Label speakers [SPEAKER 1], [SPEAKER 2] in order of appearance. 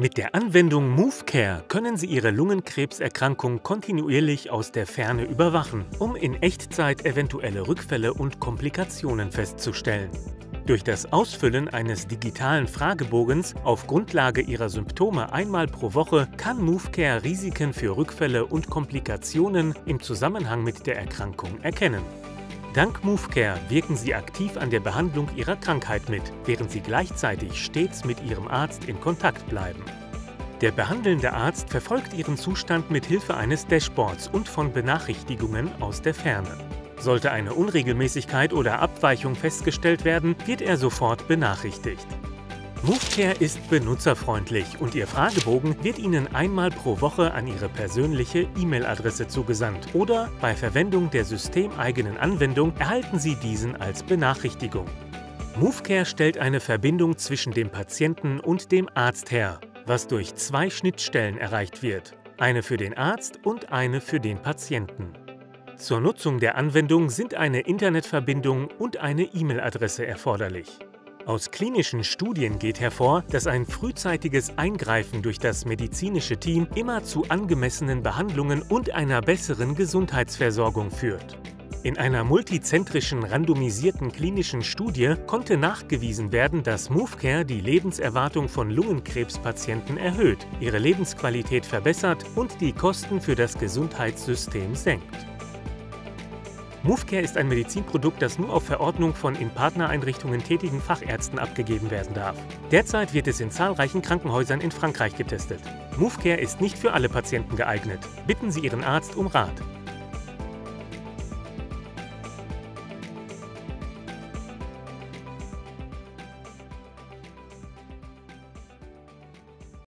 [SPEAKER 1] Mit der Anwendung MoveCare können Sie Ihre Lungenkrebserkrankung kontinuierlich aus der Ferne überwachen, um in Echtzeit eventuelle Rückfälle und Komplikationen festzustellen. Durch das Ausfüllen eines digitalen Fragebogens auf Grundlage Ihrer Symptome einmal pro Woche kann MoveCare Risiken für Rückfälle und Komplikationen im Zusammenhang mit der Erkrankung erkennen. Dank MoveCare wirken Sie aktiv an der Behandlung Ihrer Krankheit mit, während Sie gleichzeitig stets mit Ihrem Arzt in Kontakt bleiben. Der behandelnde Arzt verfolgt Ihren Zustand mit Hilfe eines Dashboards und von Benachrichtigungen aus der Ferne. Sollte eine Unregelmäßigkeit oder Abweichung festgestellt werden, wird er sofort benachrichtigt. MoveCare ist benutzerfreundlich und Ihr Fragebogen wird Ihnen einmal pro Woche an Ihre persönliche E-Mail-Adresse zugesandt oder bei Verwendung der systemeigenen Anwendung erhalten Sie diesen als Benachrichtigung. MoveCare stellt eine Verbindung zwischen dem Patienten und dem Arzt her, was durch zwei Schnittstellen erreicht wird, eine für den Arzt und eine für den Patienten. Zur Nutzung der Anwendung sind eine Internetverbindung und eine E-Mail-Adresse erforderlich. Aus klinischen Studien geht hervor, dass ein frühzeitiges Eingreifen durch das medizinische Team immer zu angemessenen Behandlungen und einer besseren Gesundheitsversorgung führt. In einer multizentrischen randomisierten klinischen Studie konnte nachgewiesen werden, dass MoveCare die Lebenserwartung von Lungenkrebspatienten erhöht, ihre Lebensqualität verbessert und die Kosten für das Gesundheitssystem senkt. MoveCare ist ein Medizinprodukt, das nur auf Verordnung von in Partnereinrichtungen tätigen Fachärzten abgegeben werden darf. Derzeit wird es in zahlreichen Krankenhäusern in Frankreich getestet. MoveCare ist nicht für alle Patienten geeignet. Bitten Sie Ihren Arzt um Rat.